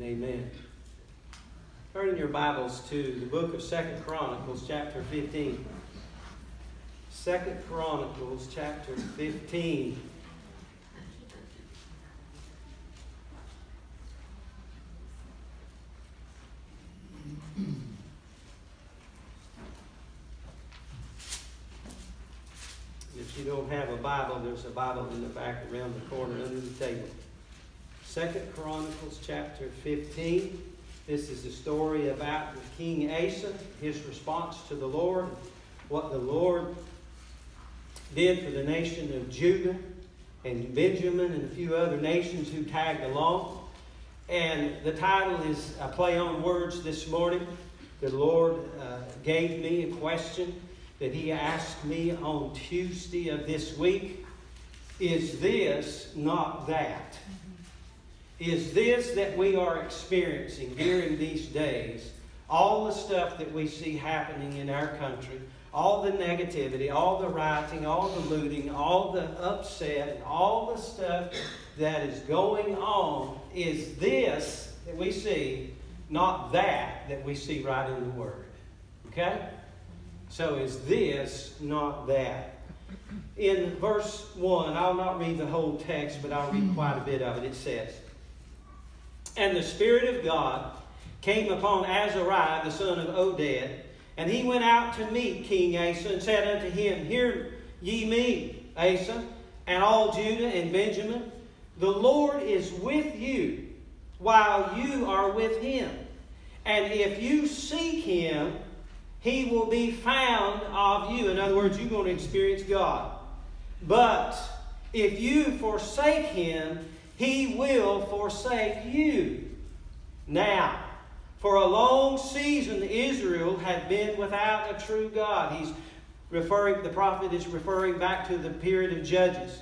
Amen. Turn in your Bibles to the book of Second Chronicles, chapter 15. Second Chronicles, chapter 15. If you don't have a Bible, there's a Bible in the back around the corner under the table. Second Chronicles chapter 15. This is the story about King Asa, his response to the Lord, what the Lord did for the nation of Judah and Benjamin and a few other nations who tagged along. And the title is a play on words this morning. The Lord uh, gave me a question that He asked me on Tuesday of this week Is this not that? Is this that we are experiencing during these days? All the stuff that we see happening in our country, all the negativity, all the rioting, all the looting, all the upset, and all the stuff that is going on, is this that we see, not that that we see right in the Word. Okay? So is this not that? In verse 1, I'll not read the whole text, but I'll read quite a bit of it. It says, And the Spirit of God came upon Azariah, the son of Oded, and he went out to meet King Asa and said unto him, Hear ye me, Asa, and all Judah and Benjamin. The Lord is with you while you are with him. And if you seek him, he will be found of you. In other words, you're going to experience God. But if you forsake him, he will forsake you. Now, for a long season, Israel had been without a true God. He's referring, the prophet is referring back to the period of Judges.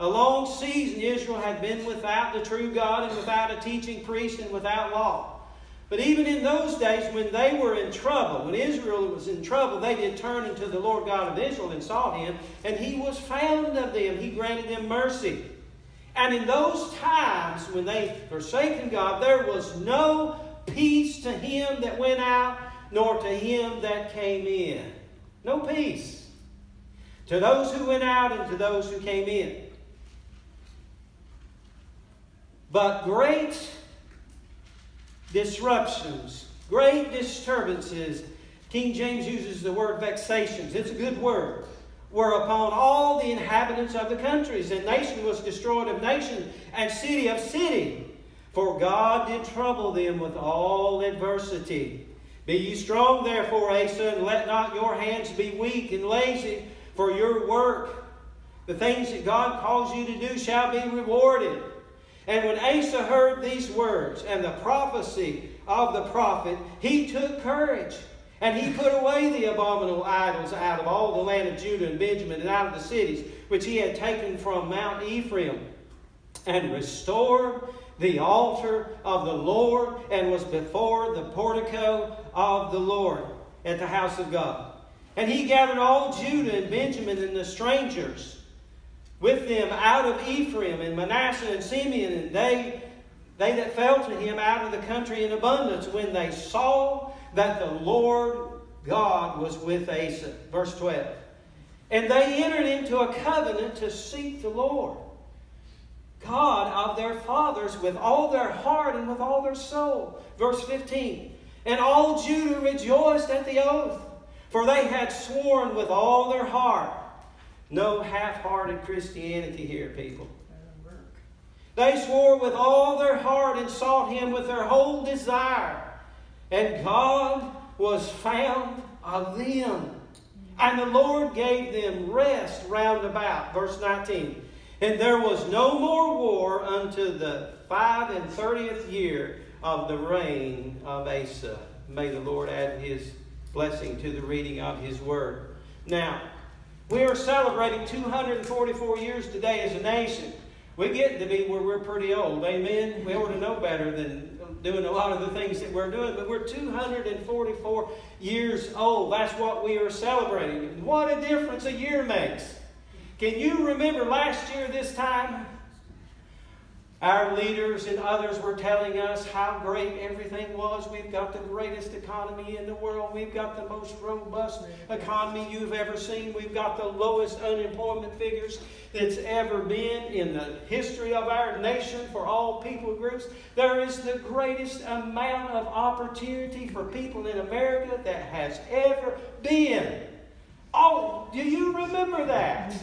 A long season, Israel had been without the true God and without a teaching priest and without law. But even in those days, when they were in trouble, when Israel was in trouble, they did turn unto the Lord God of Israel and sought him, and he was found of them. He granted them mercy. And in those times when they forsaken God, there was no peace to him that went out, nor to him that came in. No peace. To those who went out and to those who came in. But great disruptions, great disturbances, King James uses the word vexations. It's a good word. Were upon all the inhabitants of the countries, and nation was destroyed of nation, and city of city. For God did trouble them with all adversity. Be ye strong, therefore, Asa, and let not your hands be weak and lazy, for your work, the things that God calls you to do, shall be rewarded. And when Asa heard these words and the prophecy of the prophet, he took courage. And he put away the abominable idols out of all the land of Judah and Benjamin and out of the cities which he had taken from Mount Ephraim, and restored the altar of the Lord, and was before the portico of the Lord at the house of God. And he gathered all Judah and Benjamin and the strangers with them out of Ephraim and Manasseh and Simeon, and they, they that fell to him out of the country in abundance, when they saw that the Lord God was with Asa. Verse 12. And they entered into a covenant to seek the Lord, God of their fathers, with all their heart and with all their soul. Verse 15. And all Judah rejoiced at the oath, for they had sworn with all their heart. No half hearted Christianity here, people. They swore with all their heart and sought Him with their whole desire. And God was found of them. And the Lord gave them rest round about. Verse 19. And there was no more war unto the five and thirtieth year of the reign of Asa. May the Lord add his blessing to the reading of his word. Now, we are celebrating 244 years today as a nation. We get to be where we're pretty old. Amen. We ought to know better than doing a lot of the things that we're doing, but we're 244 years old. That's what we are celebrating. What a difference a year makes. Can you remember last year this time? Our leaders and others were telling us how great everything was. We've got the greatest economy in the world. We've got the most robust economy you've ever seen. We've got the lowest unemployment figures that's ever been in the history of our nation for all people groups. There is the greatest amount of opportunity for people in America that has ever been. Oh, do you remember that?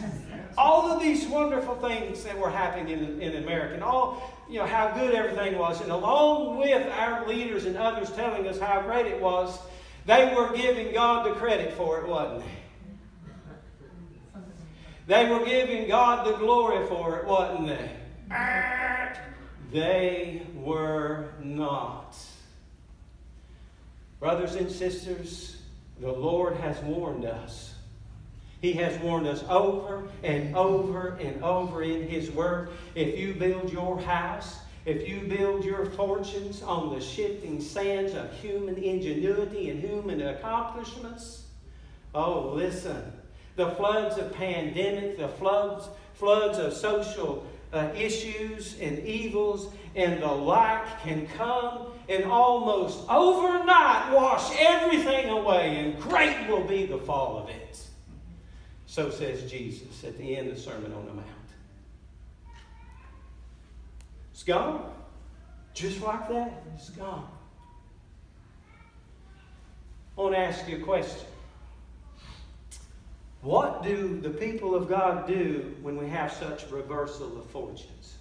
All of these wonderful things that were happening in, in America, and all, you know, how good everything was. And along with our leaders and others telling us how great it was, they were giving God the credit for it, wasn't they? They were giving God the glory for it, wasn't they? They were not. Brothers and sisters, the Lord has warned us he has warned us over and over and over in His Word. If you build your house, if you build your fortunes on the shifting sands of human ingenuity and human accomplishments, oh, listen. The floods of pandemic, the floods, floods of social uh, issues and evils and the like can come and almost overnight wash everything away, and great will be the fall of it. So says Jesus at the end of the Sermon on the Mount. It's gone. Just like that, it's gone. I want to ask you a question. What do the people of God do when we have such reversal of fortunes?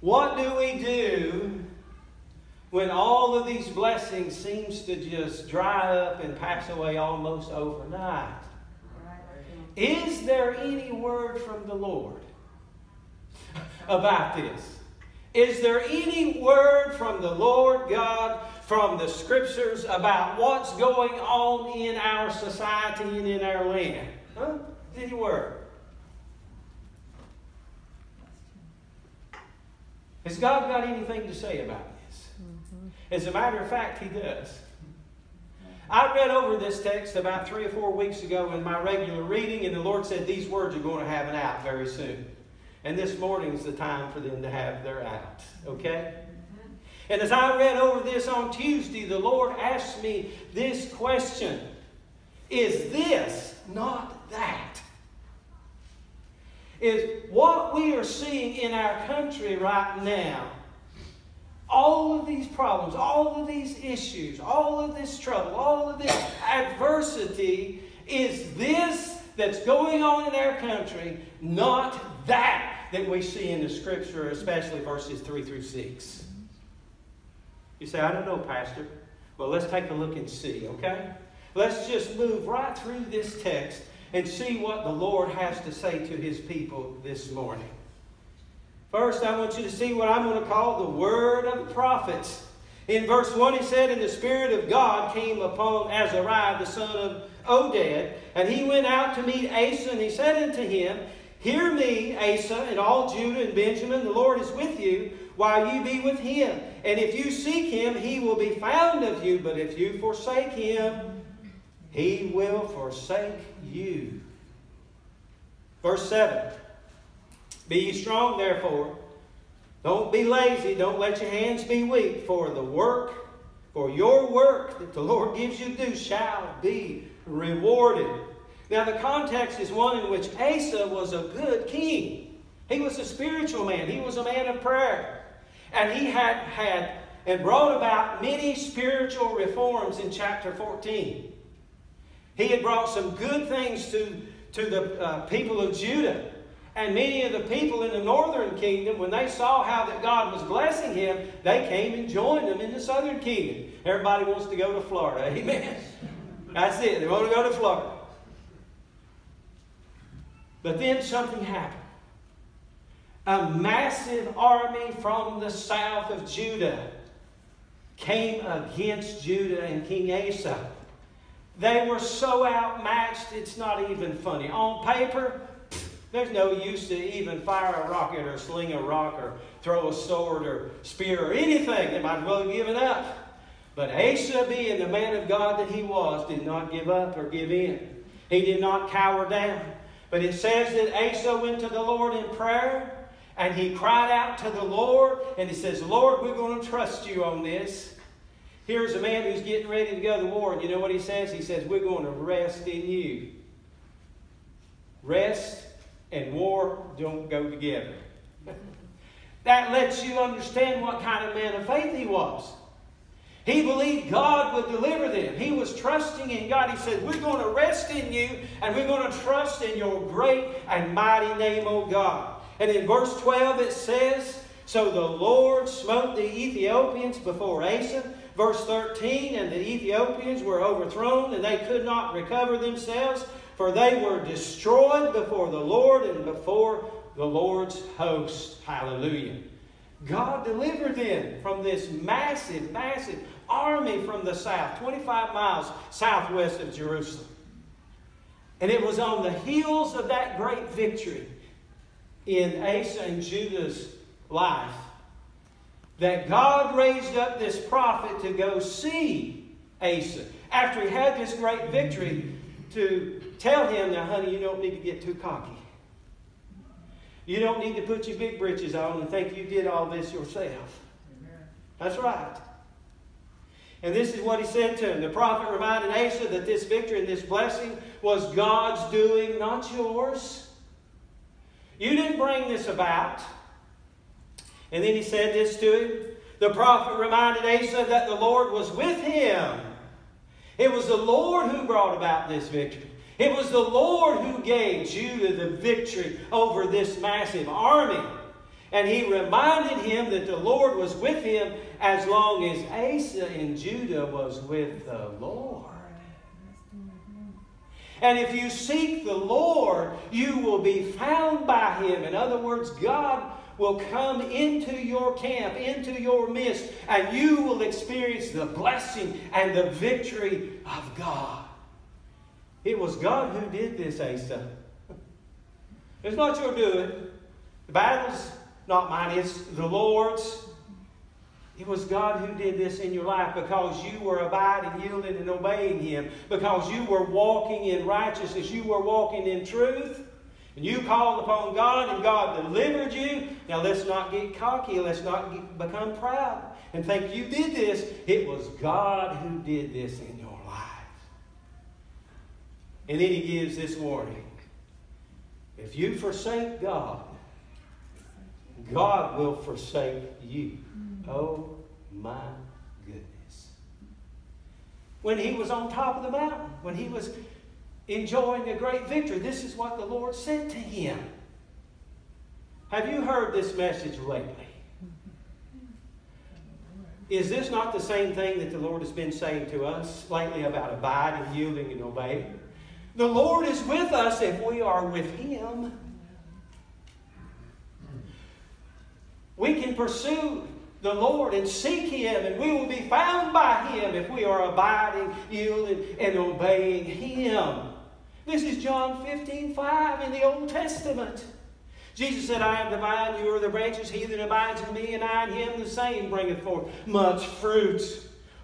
What do we do when all of these blessings seems to just dry up and pass away almost overnight? Is there any word from the Lord about this? Is there any word from the Lord God, from the scriptures, about what's going on in our society and in our land? Huh? Any word? Has God got anything to say about this? Mm-hmm. As a matter of fact, He does. I read over this text about three or four weeks ago in my regular reading, and the Lord said these words are going to have an out very soon. And this morning is the time for them to have their out. Okay? And as I read over this on Tuesday, the Lord asked me this question Is this not that? Is what we are seeing in our country right now all of these problems, all of these issues, all of this trouble, all of this adversity is this that's going on in our country, not that that we see in the scripture, especially verses 3 through 6. You say, I don't know, Pastor. Well, let's take a look and see, okay? Let's just move right through this text and see what the Lord has to say to his people this morning. First, I want you to see what I'm going to call the word of the prophets. In verse 1, he said, And the Spirit of God came upon Azariah, the son of Oded, and he went out to meet Asa, and he said unto him, Hear me, Asa, and all Judah and Benjamin, the Lord is with you, while you be with him. And if you seek him, he will be found of you, but if you forsake him, he will forsake you. Verse 7 be ye strong, therefore. Don't be lazy. Don't let your hands be weak. For the work, for your work that the Lord gives you to do shall be rewarded. Now, the context is one in which Asa was a good king. He was a spiritual man. He was a man of prayer. And he had had and brought about many spiritual reforms in chapter 14. He had brought some good things to, to the uh, people of Judah. And many of the people in the northern kingdom, when they saw how that God was blessing him, they came and joined him in the southern kingdom. Everybody wants to go to Florida. Amen. That's it. They want to go to Florida. But then something happened. A massive army from the south of Judah came against Judah and King Asa. They were so outmatched, it's not even funny. On paper, there's no use to even fire a rocket or sling a rock or throw a sword or spear or anything. They might as well have given up. But Asa, being the man of God that he was, did not give up or give in. He did not cower down. But it says that Asa went to the Lord in prayer And he cried out to the Lord and he says, Lord, we're going to trust you on this. Here's a man who's getting ready to go to war. And you know what he says? He says, We're going to rest in you. Rest and war don't go together. that lets you understand what kind of man of faith he was. He believed God would deliver them. He was trusting in God. He said, We're going to rest in you and we're going to trust in your great and mighty name, O God. And in verse 12 it says, So the Lord smote the Ethiopians before Asa. Verse 13, and the Ethiopians were overthrown, and they could not recover themselves, for they were destroyed before the Lord and before the Lord's host. Hallelujah. God delivered them from this massive, massive army from the south, 25 miles southwest of Jerusalem. And it was on the heels of that great victory in Asa and Judah's life that God raised up this prophet to go see Asa after he had this great victory to tell him, now, honey, you don't need to get too cocky. You don't need to put your big britches on and think you did all this yourself. That's right. And this is what he said to him. The prophet reminded Asa that this victory and this blessing was God's doing, not yours. You didn't bring this about. And then he said this to him. The prophet reminded Asa that the Lord was with him. It was the Lord who brought about this victory. It was the Lord who gave Judah the victory over this massive army. And he reminded him that the Lord was with him as long as Asa in Judah was with the Lord. And if you seek the Lord, you will be found by him. In other words, God will come into your camp, into your midst, and you will experience the blessing and the victory of God. It was God who did this, Asa. It's not your doing. The battle's not mine, it's the Lord's. It was God who did this in your life because you were abiding, yielding, and obeying Him. Because you were walking in righteousness. You were walking in truth. And you called upon God and God delivered you. Now let's not get cocky. Let's not get, become proud and think you did this. It was God who did this in your life. And then He gives this warning. If you forsake God, God will forsake you. Oh my goodness. When he was on top of the mountain, when he was enjoying a great victory, this is what the Lord said to him. Have you heard this message lately? Is this not the same thing that the Lord has been saying to us lately about abiding, yielding, and obeying? The Lord is with us if we are with Him. We can pursue the Lord and seek Him, and we will be found by Him if we are abiding, yielding, and obeying Him. This is John 15 5 in the Old Testament. Jesus said, I am the vine, you are the branches. He that abides in me, and I in him, the same bringeth forth much fruit.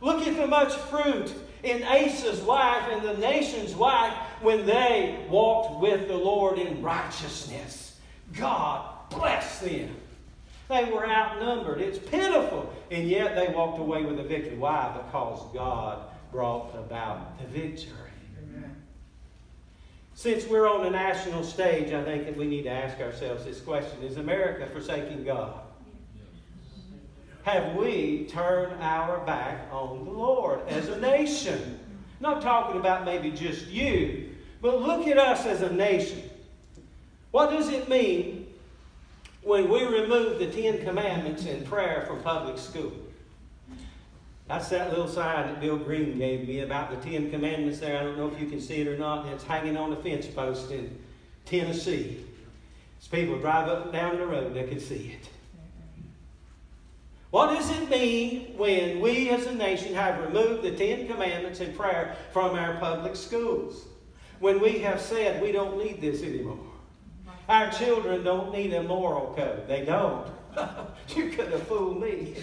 Look at the much fruit in Asa's life and the nation's life when they walked with the Lord in righteousness. God bless them. They were outnumbered. It's pitiful. And yet they walked away with a victory. Why? Because God brought about the victory. Since we're on a national stage, I think that we need to ask ourselves this question Is America forsaking God? Have we turned our back on the Lord as a nation? not talking about maybe just you, but look at us as a nation. What does it mean when we remove the Ten Commandments in prayer from public school. That's that little sign that Bill Green gave me about the Ten Commandments there. I don't know if you can see it or not. It's hanging on a fence post in Tennessee. As people drive up and down the road, they can see it. What does it mean when we as a nation have removed the Ten Commandments in prayer from our public schools? When we have said we don't need this anymore? Our children don't need a moral code. They don't. you could have fooled me.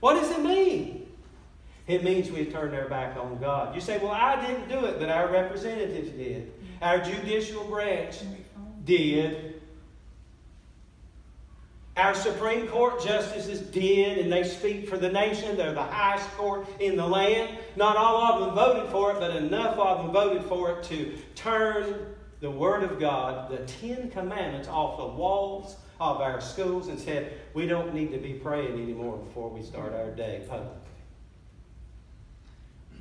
What does it mean? It means we've turned our back on God. You say, well, I didn't do it, but our representatives did. Our judicial branch did. Our Supreme Court justices did, and they speak for the nation. They're the highest court in the land. Not all of them voted for it, but enough of them voted for it to turn the Word of God, the Ten Commandments, off the walls of our schools and said, we don't need to be praying anymore before we start our day publicly.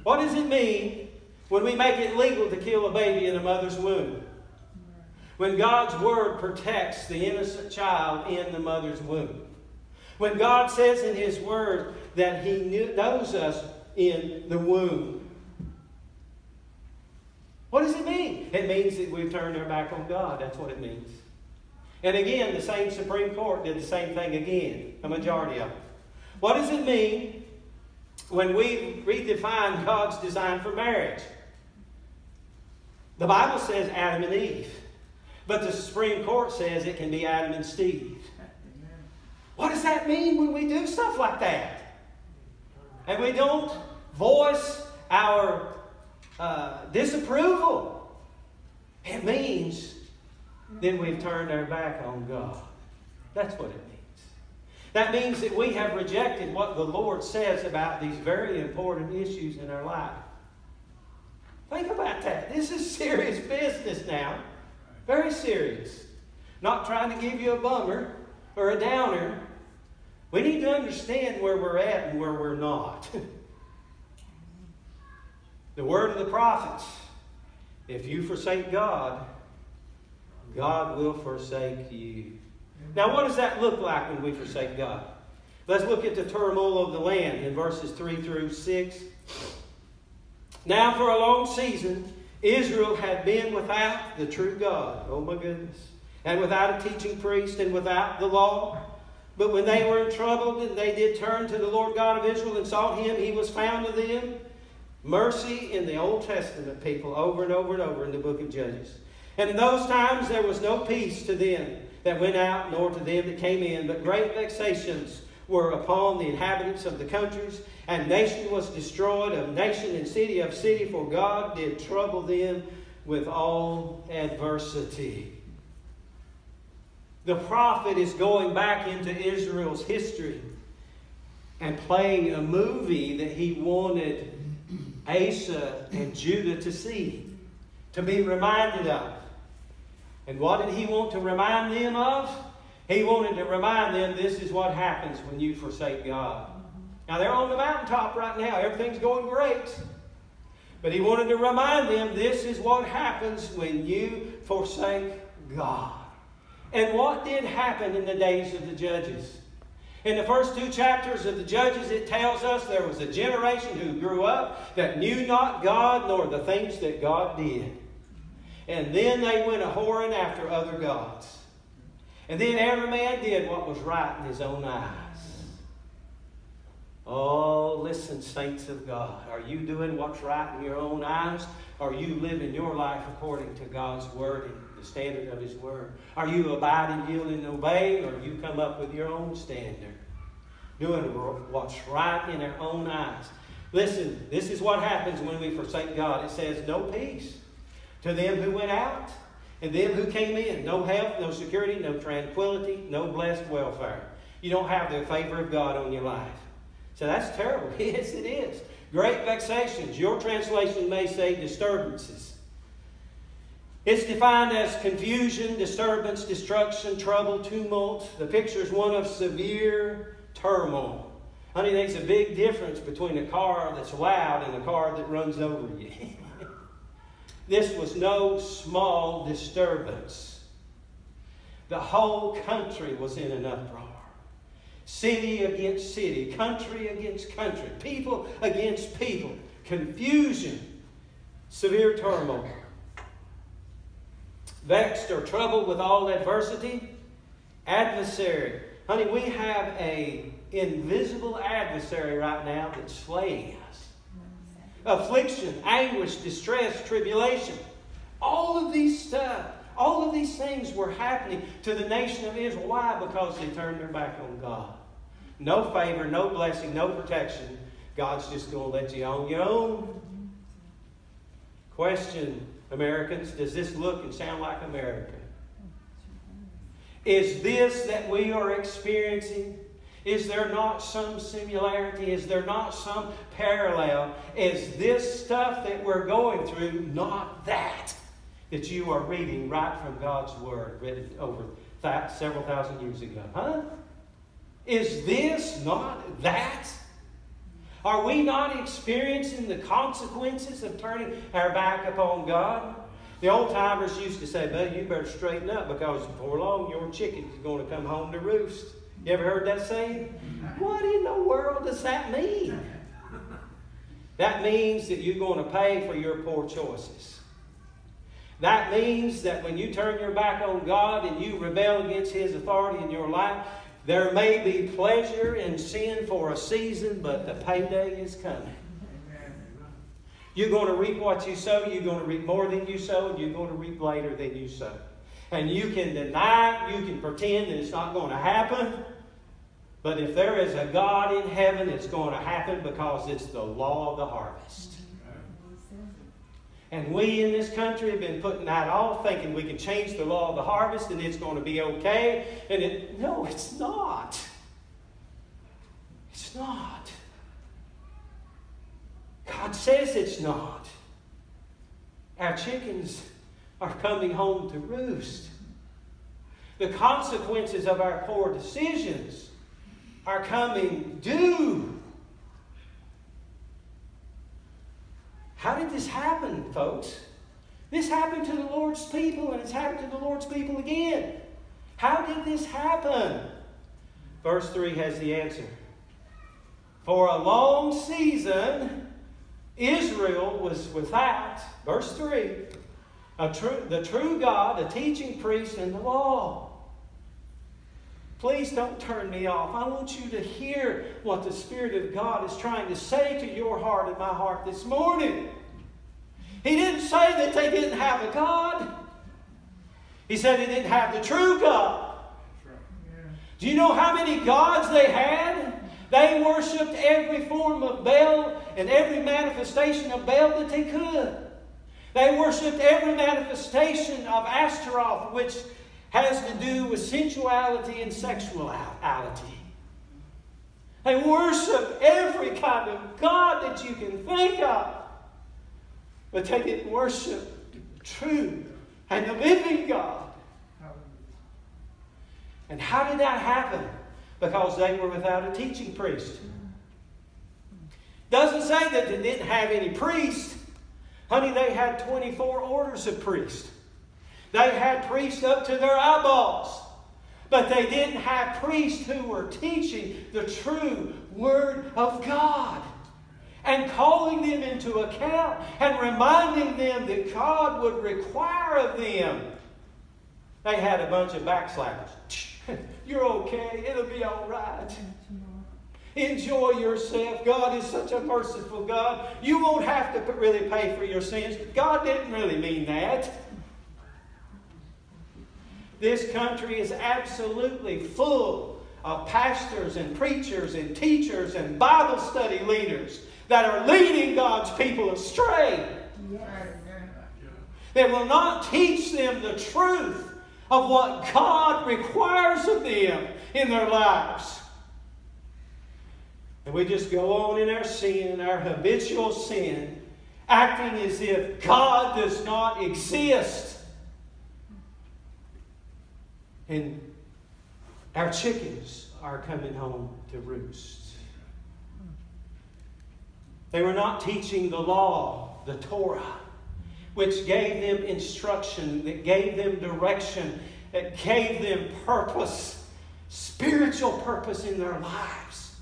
What does it mean when we make it legal to kill a baby in a mother's womb? When God's Word protects the innocent child in the mother's womb. When God says in His Word that He knows us in the womb. What does it mean? It means that we've turned our back on God. That's what it means. And again, the same Supreme Court did the same thing again, a majority of. What does it mean when we redefine God's design for marriage? The Bible says Adam and Eve. But the Supreme Court says it can be Adam and Steve. What does that mean when we do stuff like that? And we don't voice our uh, disapproval. It means then we've turned our back on God. That's what it means. That means that we have rejected what the Lord says about these very important issues in our life. Think about that. This is serious business now. Very serious. Not trying to give you a bummer or a downer. We need to understand where we're at and where we're not. the word of the prophets if you forsake God, God will forsake you. Now, what does that look like when we forsake God? Let's look at the turmoil of the land in verses 3 through 6. Now, for a long season, Israel had been without the true God. Oh my goodness. And without a teaching priest and without the law. But when they were in trouble and they did turn to the Lord God of Israel and sought him, he was found of them. Mercy in the Old Testament, people, over and over and over in the book of Judges. And in those times there was no peace to them that went out, nor to them that came in, but great vexations were upon the inhabitants of the countries, and nation was destroyed of nation and city of city, for God did trouble them with all adversity. The prophet is going back into Israel's history and playing a movie that he wanted Asa and Judah to see, to be reminded of. And what did he want to remind them of? He wanted to remind them this is what happens when you forsake God. Now they're on the mountaintop right now. Everything's going great. But he wanted to remind them this is what happens when you forsake God. And what did happen in the days of the judges? In the first two chapters of the Judges, it tells us there was a generation who grew up that knew not God nor the things that God did. And then they went a whoring after other gods. And then every man did what was right in his own eyes. Oh, listen, saints of God. Are you doing what's right in your own eyes? Are you living your life according to God's word and the standard of His word? Are you abiding, yielding, and obeying, or you come up with your own standard? Doing what's right in our own eyes. Listen, this is what happens when we forsake God. It says, no peace to them who went out and them who came in. No health, no security, no tranquility, no blessed welfare. You don't have the favor of God on your life. So that's terrible. yes, it is. Great vexations. Your translation may say disturbances. It's defined as confusion, disturbance, destruction, trouble, tumult. The picture is one of severe turmoil. Honey, there's a big difference between a car that's loud and a car that runs over you. This was no small disturbance. The whole country was in an uproar. City against city, country against country, people against people, confusion, severe turmoil. Vexed or troubled with all adversity, adversary. Honey, we have a invisible adversary right now that's slaying affliction, anguish, distress, tribulation. All of these stuff, all of these things were happening to the nation of Israel. Why? Because they turned their back on God. No favor, no blessing, no protection. God's just going to let you on your own. Question, Americans, does this look and sound like America? Is this that we are experiencing? Is there not some similarity? Is there not some parallel? Is this stuff that we're going through not that that you are reading right from God's Word, written over that several thousand years ago? Huh? Is this not that? Are we not experiencing the consequences of turning our back upon God? The old timers used to say, Buddy, you better straighten up because before long your chickens are going to come home to roost. You ever heard that saying? What in the world does that mean? That means that you're going to pay for your poor choices. That means that when you turn your back on God and you rebel against His authority in your life, there may be pleasure in sin for a season, but the payday is coming. You're going to reap what you sow. You're going to reap more than you sow, and you're going to reap later than you sow. And you can deny it, you can pretend that it's not going to happen. But if there is a God in heaven, it's going to happen because it's the law of the harvest. And we in this country have been putting that off, thinking we can change the law of the harvest and it's going to be okay. And it, no, it's not. It's not. God says it's not. Our chickens are coming home to roost. The consequences of our poor decisions are coming due. How did this happen, folks? This happened to the Lord's people, and it's happened to the Lord's people again. How did this happen? Verse 3 has the answer. For a long season, Israel was without, verse 3, true, the true God, a teaching priest, and the law. Please don't turn me off. I want you to hear what the Spirit of God is trying to say to your heart and my heart this morning. He didn't say that they didn't have a God. He said they didn't have the true God. Do you know how many gods they had? They worshiped every form of Baal and every manifestation of Baal that they could. They worshiped every manifestation of Ashtaroth, which has to do with sensuality and sexuality. They worship every kind of God that you can think of. But they didn't worship the true and the living God. And how did that happen? Because they were without a teaching priest. Doesn't say that they didn't have any priest. Honey, they had 24 orders of priests. They had priests up to their eyeballs. But they didn't have priests who were teaching the true Word of God and calling them into account and reminding them that God would require of them. They had a bunch of backslappers. You're okay, it'll be all right. Enjoy yourself. God is such a merciful God. You won't have to really pay for your sins. God didn't really mean that. This country is absolutely full of pastors and preachers and teachers and Bible study leaders that are leading God's people astray. They will not teach them the truth of what God requires of them in their lives. And we just go on in our sin, our habitual sin, acting as if God does not exist and our chickens are coming home to roost. They were not teaching the law, the Torah, which gave them instruction, that gave them direction, that gave them purpose, spiritual purpose in their lives,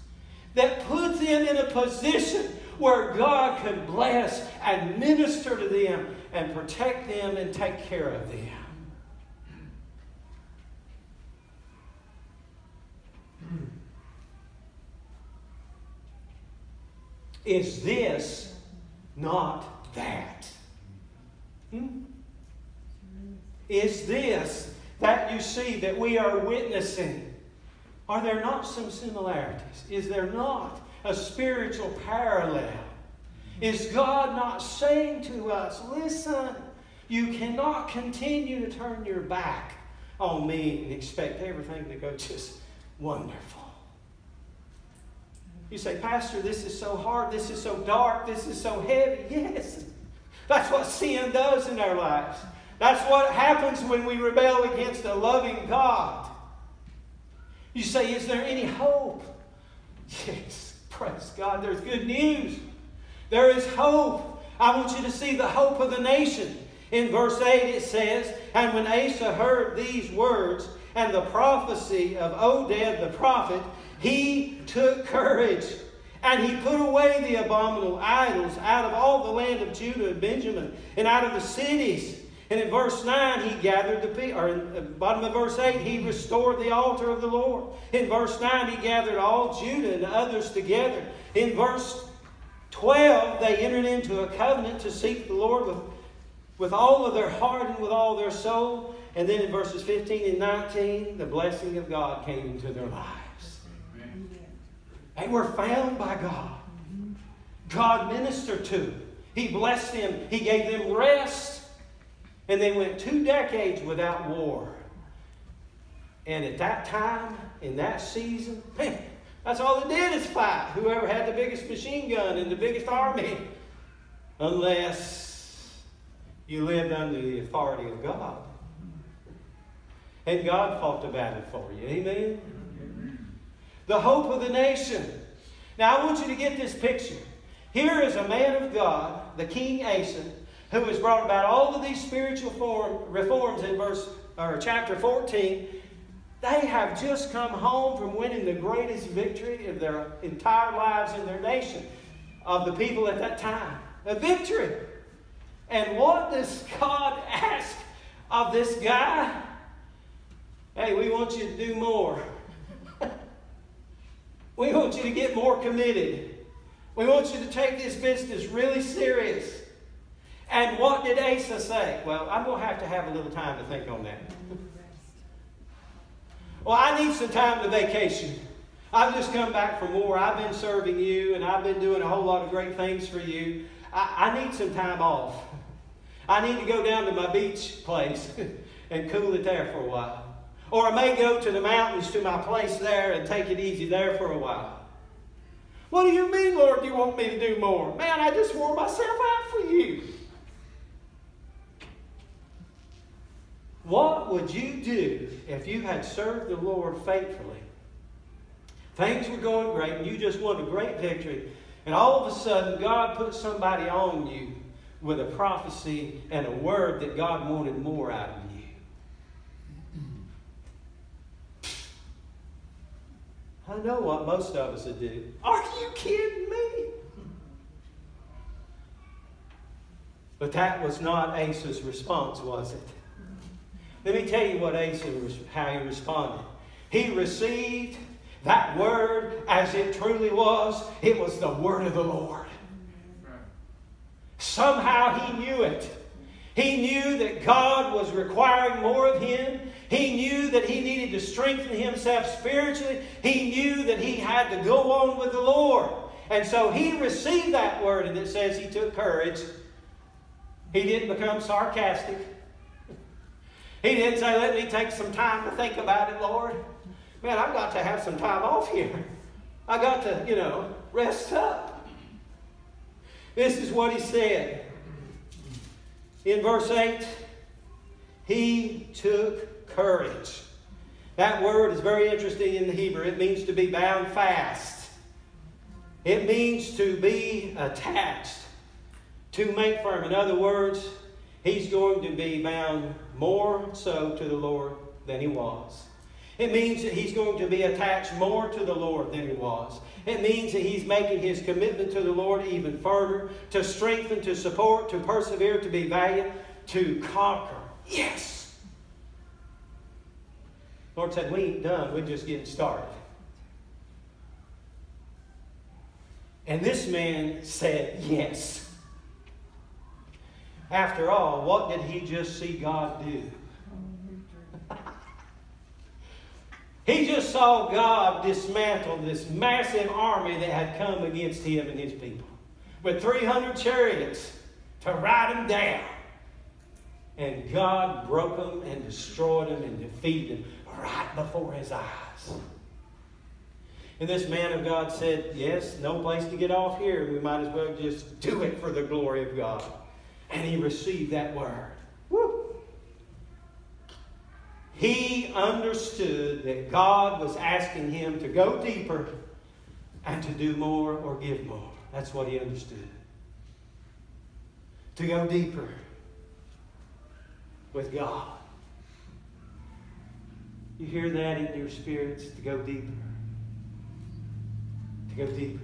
that put them in a position where God could bless and minister to them and protect them and take care of them. Is this not that? Hmm? Is this that you see that we are witnessing? Are there not some similarities? Is there not a spiritual parallel? Is God not saying to us, listen, you cannot continue to turn your back on me and expect everything to go just wonderful. You say, Pastor, this is so hard, this is so dark, this is so heavy. Yes, that's what sin does in our lives. That's what happens when we rebel against a loving God. You say, Is there any hope? Yes, praise God, there's good news. There is hope. I want you to see the hope of the nation. In verse 8 it says, And when Asa heard these words and the prophecy of Oded the prophet, he took courage and he put away the abominable idols out of all the land of Judah and Benjamin and out of the cities. And in verse 9, he gathered the people, or in the bottom of verse 8, he restored the altar of the Lord. In verse 9, he gathered all Judah and others together. In verse 12, they entered into a covenant to seek the Lord with, with all of their heart and with all their soul. And then in verses 15 and 19, the blessing of God came into their lives. They were found by God. God ministered to them. He blessed them. He gave them rest. And they went two decades without war. And at that time, in that season, man, that's all they did is fight. Whoever had the biggest machine gun and the biggest army. Unless you lived under the authority of God. And God fought the battle for you. Amen? The hope of the nation. Now, I want you to get this picture. Here is a man of God, the King Asa, who has brought about all of these spiritual form, reforms in verse or chapter 14. They have just come home from winning the greatest victory of their entire lives in their nation, of the people at that time. A victory. And what does God ask of this guy? Hey, we want you to do more. We want you to get more committed. We want you to take this business really serious. And what did Asa say? Well, I'm going to have to have a little time to think on that. well, I need some time to vacation. I've just come back from war. I've been serving you, and I've been doing a whole lot of great things for you. I, I need some time off. I need to go down to my beach place and cool it there for a while. Or I may go to the mountains to my place there and take it easy there for a while. What do you mean, Lord, Do you want me to do more? Man, I just wore myself out for you. What would you do if you had served the Lord faithfully? Things were going great and you just won a great victory. And all of a sudden, God put somebody on you with a prophecy and a word that God wanted more out of you. I know what most of us would do. Are you kidding me? But that was not Asa's response, was it? Let me tell you what Asa, how he responded. He received that word as it truly was. It was the word of the Lord. Somehow he knew it. He knew that God was requiring more of him. He knew that he needed to strengthen himself spiritually. He knew that he had to go on with the Lord. And so he received that word, and it says he took courage. He didn't become sarcastic. He didn't say, Let me take some time to think about it, Lord. Man, I've got to have some time off here. I got to, you know, rest up. This is what he said in verse 8. He took courage. That word is very interesting in the Hebrew. It means to be bound fast. It means to be attached, to make firm. In other words, he's going to be bound more so to the Lord than he was. It means that he's going to be attached more to the Lord than he was. It means that he's making his commitment to the Lord even further, to strengthen, to support, to persevere, to be valiant, to conquer. Yes! Lord said, We ain't done, we're just getting started. And this man said, Yes. After all, what did he just see God do? he just saw God dismantle this massive army that had come against him and his people with 300 chariots to ride him down. And God broke them and destroyed them and defeated them right before his eyes. And this man of God said, Yes, no place to get off here. We might as well just do it for the glory of God. And he received that word. Woo! He understood that God was asking him to go deeper and to do more or give more. That's what he understood. To go deeper with God. You hear that in your spirits? To go deeper. To go deeper.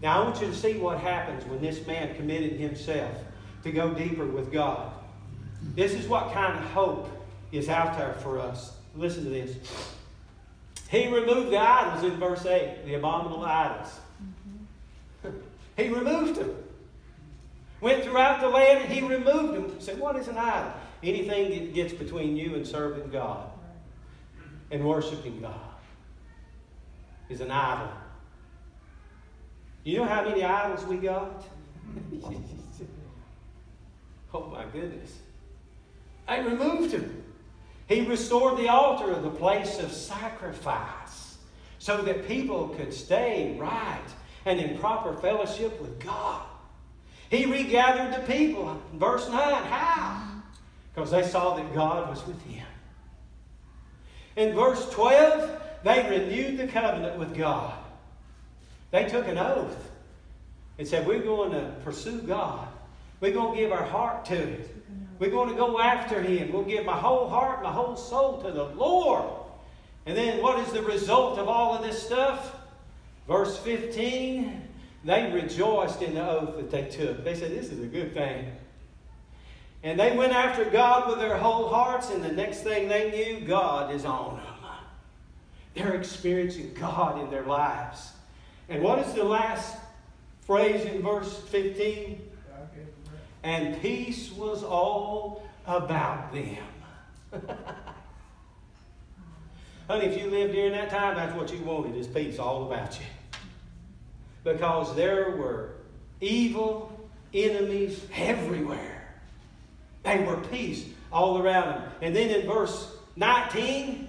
Now, I want you to see what happens when this man committed himself to go deeper with God. This is what kind of hope is out there for us. Listen to this. He removed the idols in verse 8, the abominable idols. Mm-hmm. he removed them. Went throughout the land and he removed them. Said, What is an idol? Anything that gets between you and serving God and worshiping God is an idol. You know how many idols we got? oh my goodness. I removed them. He restored the altar, of the place of sacrifice, so that people could stay right and in proper fellowship with God. He regathered the people. Verse 9, how? Because they saw that God was with him. In verse 12, they renewed the covenant with God. They took an oath and said, We're going to pursue God. We're going to give our heart to it. We're going to go after Him. We'll give my whole heart, my whole soul to the Lord. And then what is the result of all of this stuff? Verse 15 they rejoiced in the oath that they took. They said, This is a good thing. And they went after God with their whole hearts, and the next thing they knew, God is on them. They're experiencing God in their lives. And what is the last phrase in verse 15? And peace was all about them. Honey, if you lived during that time, that's what you wanted is peace all about you. Because there were evil enemies everywhere. They were peace all around them. And then in verse 19,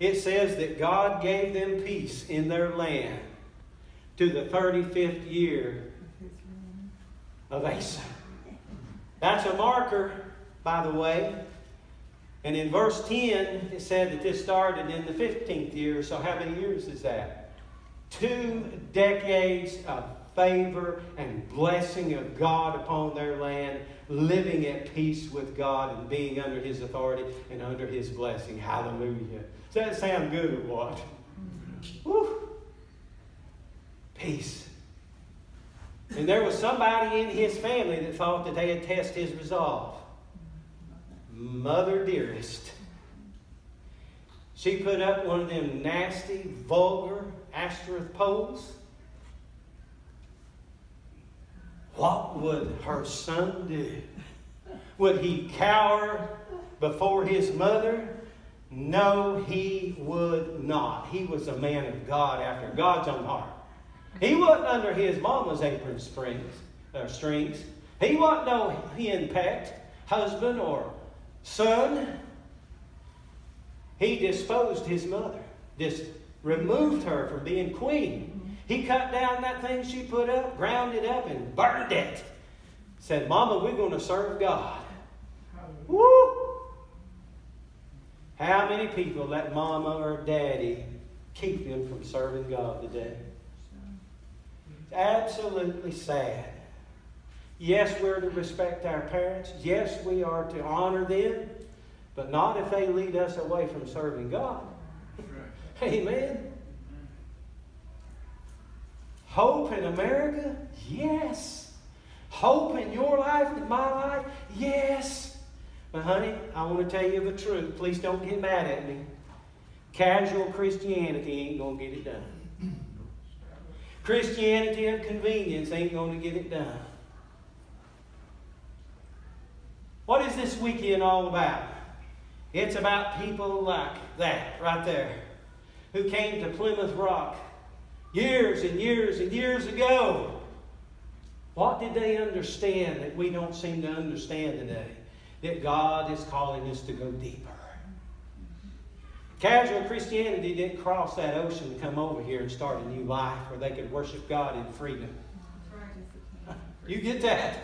it says that God gave them peace in their land to the 35th year of Asa. That's a marker, by the way. And in verse 10, it said that this started in the 15th year. So how many years is that? Two decades of favor and blessing of God upon their land, living at peace with God and being under His authority and under His blessing. Hallelujah. Does that sound good or what? Woo. Peace. And there was somebody in his family that thought that they had tested his resolve. Mother dearest. She put up one of them nasty, vulgar Ashtoreth poles what would her son do? Would he cower before his mother? No, he would not. He was a man of God after God's own heart. He wasn't under his mama's apron springs, or strings. He wasn't no hen pecked husband or son. He disposed his mother, just removed her from being queen he cut down that thing she put up, ground it up, and burned it. Said, Mama, we're going to serve God. Woo! How many people let mama or daddy keep them from serving God today? It's absolutely sad. Yes, we're to respect our parents. Yes, we are to honor them. But not if they lead us away from serving God. Amen. Hope in America? Yes. Hope in your life, in my life? Yes. But, honey, I want to tell you the truth. Please don't get mad at me. Casual Christianity ain't going to get it done. Christianity of convenience ain't going to get it done. What is this weekend all about? It's about people like that right there who came to Plymouth Rock years and years and years ago. What did they understand that we don't seem to understand today? that God is calling us to go deeper. Casual Christianity didn't cross that ocean to come over here and start a new life where they could worship God in freedom. You get that?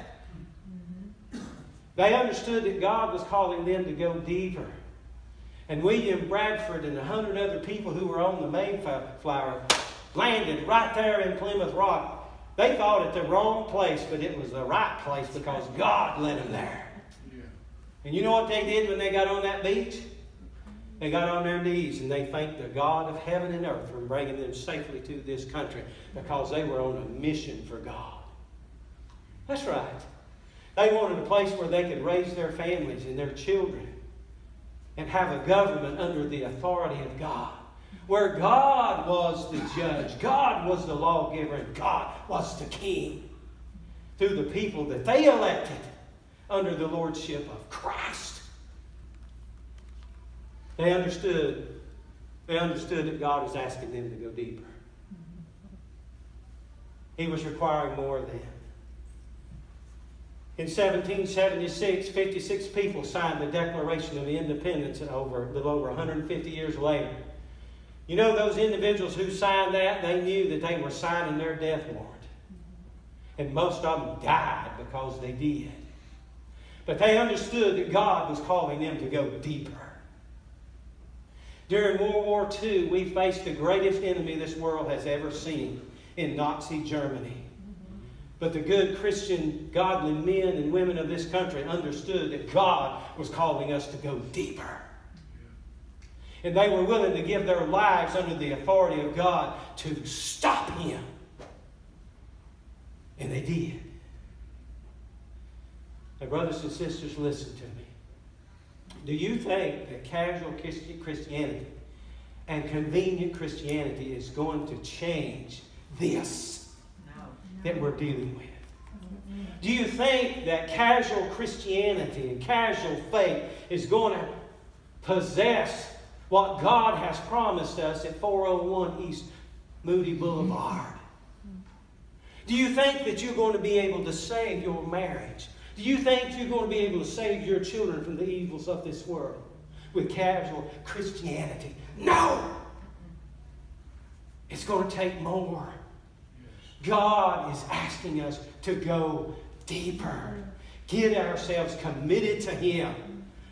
They understood that God was calling them to go deeper. And William Bradford and a hundred other people who were on the Mayflower landed right there in Plymouth Rock. They thought it the wrong place, but it was the right place because God led them there. Yeah. And you know what they did when they got on that beach? They got on their knees and they thanked the God of heaven and earth for bringing them safely to this country because they were on a mission for God. That's right. They wanted a place where they could raise their families and their children and have a government under the authority of God. Where God was the judge, God was the lawgiver, and God was the king through the people that they elected under the lordship of Christ. They understood. They understood that God was asking them to go deeper. He was requiring more of them. In 1776, 56 people signed the Declaration of Independence over, a little over 150 years later. You know, those individuals who signed that, they knew that they were signing their death warrant. And most of them died because they did. But they understood that God was calling them to go deeper. During World War II, we faced the greatest enemy this world has ever seen in Nazi Germany. But the good Christian, godly men and women of this country understood that God was calling us to go deeper. And they were willing to give their lives under the authority of God to stop him. And they did. Now, brothers and sisters, listen to me. Do you think that casual Christianity and convenient Christianity is going to change this? that we're dealing with? Do you think that casual Christianity and casual faith is going to possess what God has promised us at 401 East Moody Boulevard? Do you think that you're going to be able to save your marriage? Do you think you're going to be able to save your children from the evils of this world with casual Christianity? No! It's going to take more. God is asking us to go deeper, get ourselves committed to Him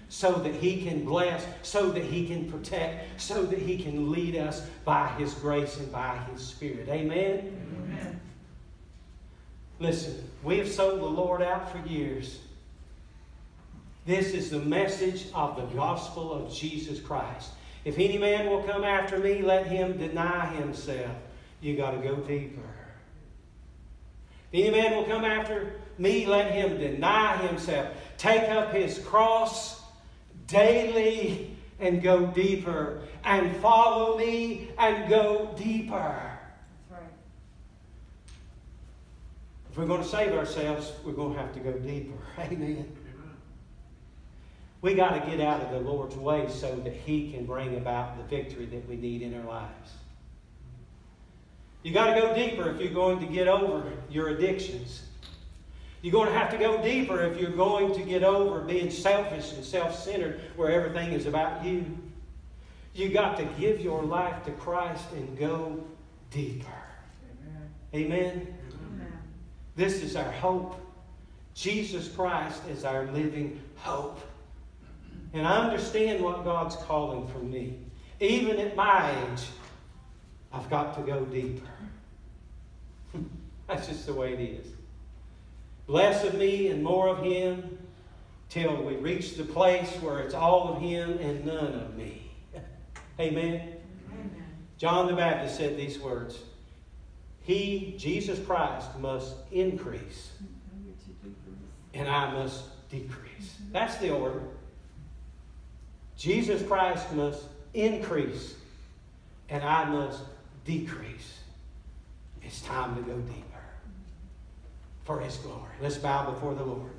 so that He can bless, so that He can protect, so that He can lead us by His grace and by His Spirit. Amen? Amen. Listen, we have sold the Lord out for years. This is the message of the gospel of Jesus Christ. If any man will come after me, let him deny himself. You got to go deeper. If any man will come after me, let him deny himself, take up his cross daily and go deeper, and follow me and go deeper. That's right. If we're going to save ourselves, we're going to have to go deeper. Amen. We got to get out of the Lord's way so that He can bring about the victory that we need in our lives. You got to go deeper if you're going to get over your addictions. You're going to have to go deeper if you're going to get over being selfish and self centered where everything is about you. You got to give your life to Christ and go deeper. Amen. Amen. Amen. This is our hope. Jesus Christ is our living hope. And I understand what God's calling from me. Even at my age, I've got to go deeper. That's just the way it is. Less of me and more of Him till we reach the place where it's all of Him and none of me. Amen. Amen. John the Baptist said these words He, Jesus Christ, must increase, and I must decrease. Mm-hmm. That's the order. Jesus Christ must increase, and I must decrease. It's time to go deeper for His glory. Let's bow before the Lord.